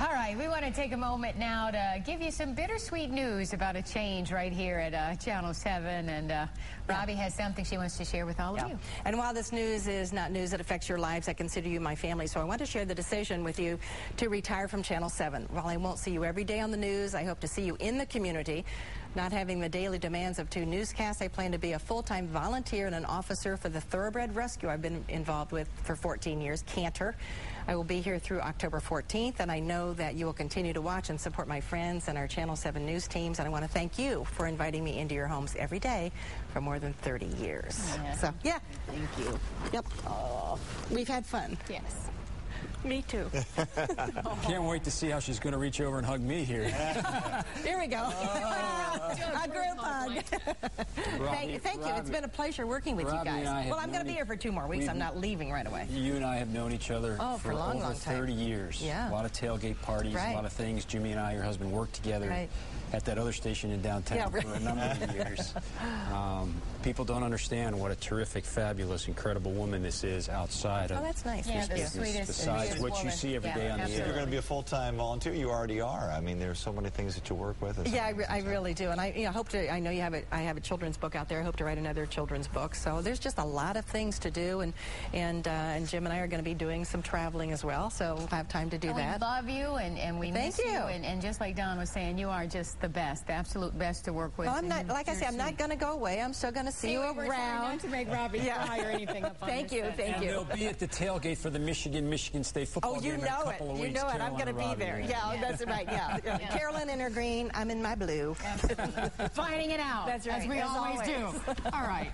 All right, we want to take a moment now to give you some bittersweet news about a change right here at uh, Channel 7. And uh, Robbie has something she wants to share with all of you. And while this news is not news that affects your lives, I consider you my family. So I want to share the decision with you to retire from Channel 7. While I won't see you every day on the news, I hope to see you in the community. Not having the daily demands of two newscasts, I plan to be a full-time volunteer and an officer for the Thoroughbred Rescue I've been involved with for 14 years, Canter. I will be here through October 14th, and I know that you will continue to watch and support my friends and our Channel 7 news teams, and I want to thank you for inviting me into your homes every day for more than 30 years. Yeah. So, yeah. Thank you. Yep. We've had fun. Yes. Me too. Can't wait to see how she's going to reach over and hug me here. Here we go. a group hug. thank, thank you. It's been a pleasure working with Robbie you guys. Well, I'm going to be here for two more weeks. we've- I'm not leaving right away. You and I have known each other Oh, for a long, over long time. 30 years. Yeah. A lot of tailgate parties, Right. a lot of things. Jimmy and I, your husband, worked together Right. at that other station in downtown Yeah, for a number of years. Um, people don't understand what a terrific, fabulous, incredible woman this is outside of Oh, that's nice. Yeah, Thank the you. business, sweetest, besides sweetest what you see every Yeah, day on the absolutely. air. You're going to be a full-time volunteer. You already are. I mean, there's so many things that you work with. and Yeah, I, re- I really do, and I you know, hope to. I know you have a. I have a children's book out there. I hope to write another children's book. So there's just a lot of things to do, and and uh, and Jim and I are going to be doing some traveling as well. So we'll have time to do And that. We love you, and, and we Thank miss you. And, and just like Don was saying, you are just the best, the absolute best to work with. Well, I'm not. Like I you're said, I'm not going to go away. I'm still going to see See, you we were trying around. not to make Robbie Yeah. cry or anything up on Thank this you, set. thank and you. they'll be at the tailgate for the Michigan Michigan State oh, football game. Oh, you game in a know it. couple of You weeks. know it. I'm going to be Robbie, there. yeah. Yeah, that's right. Yeah. Yeah. Carolyn in her green. I'm in my blue. Fighting it out. That's right, As we as always, always. do. All right.